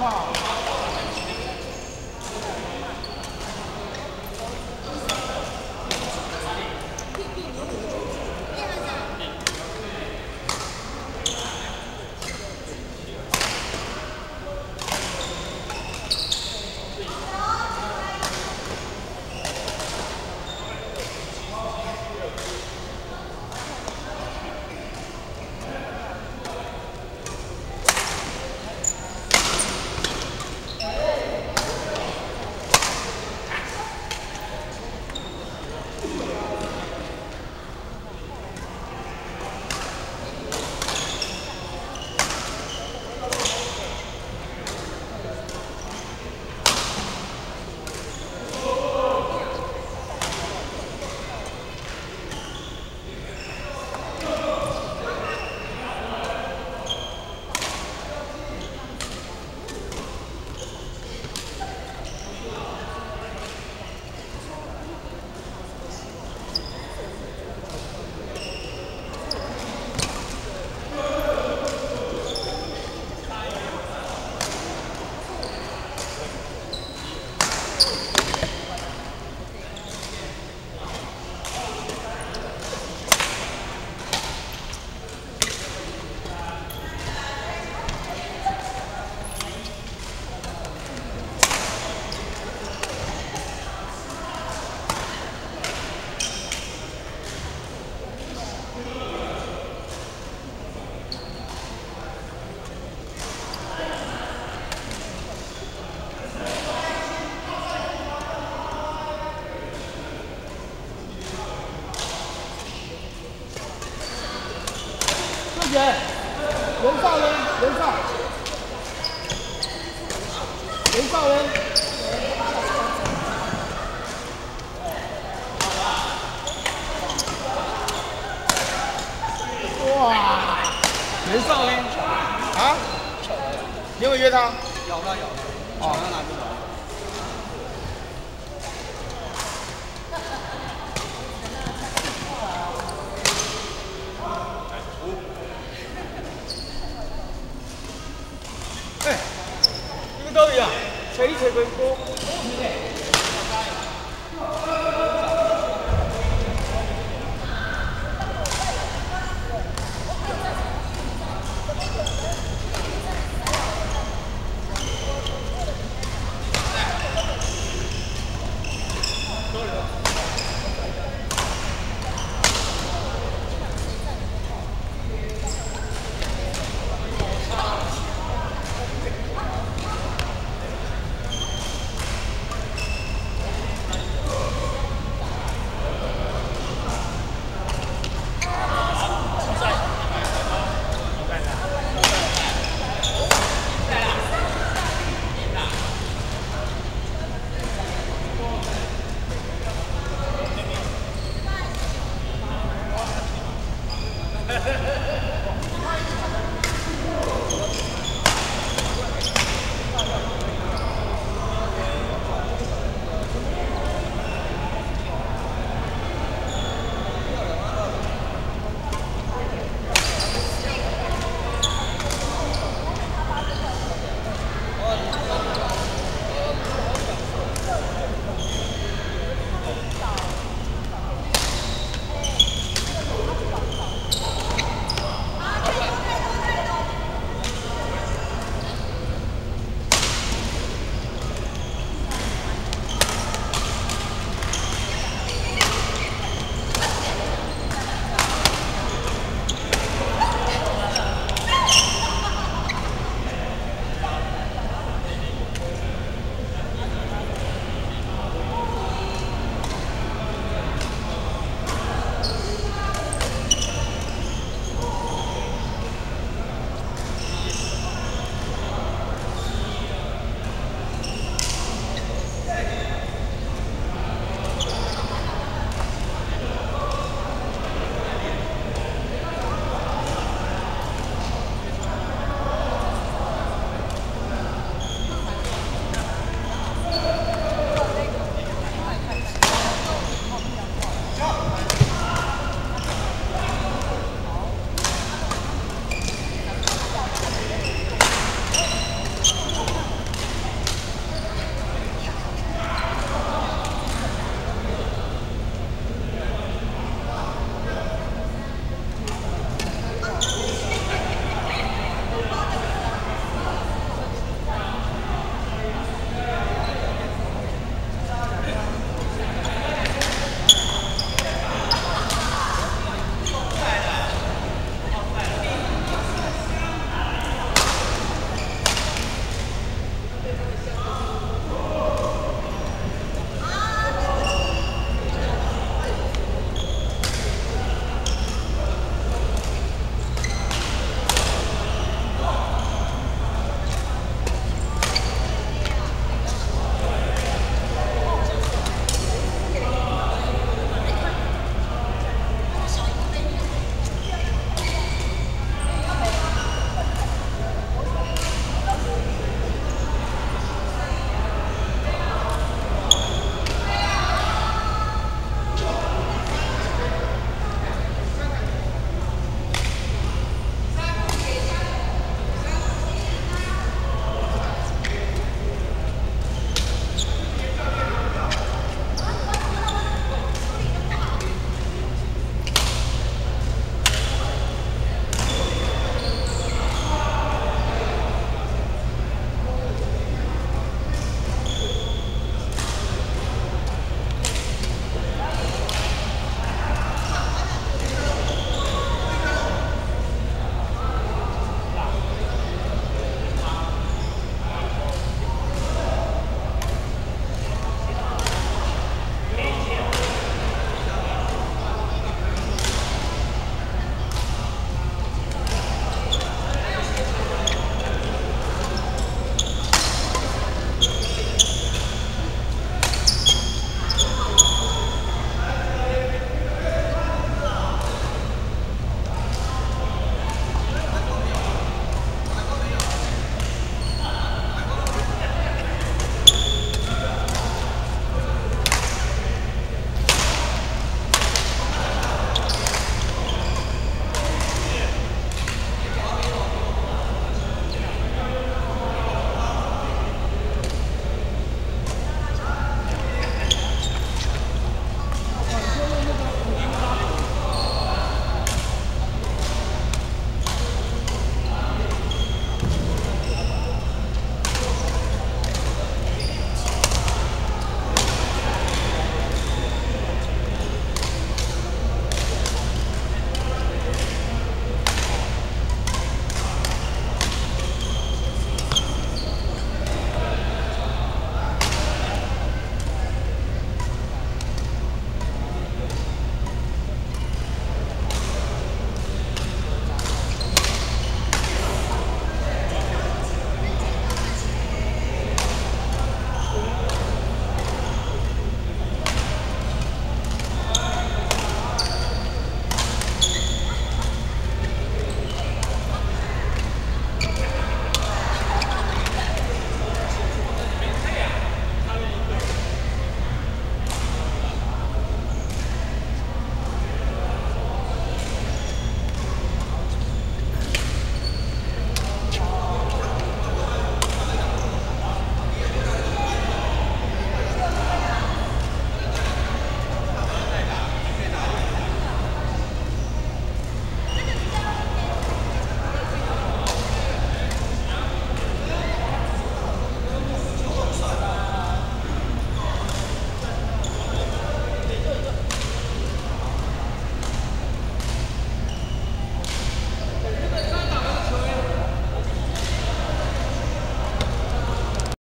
foul. 靠！袁袁少恩，袁少，袁少恩，哇，袁少恩，啊？你有约他？有了有，哦，pegou em pouco.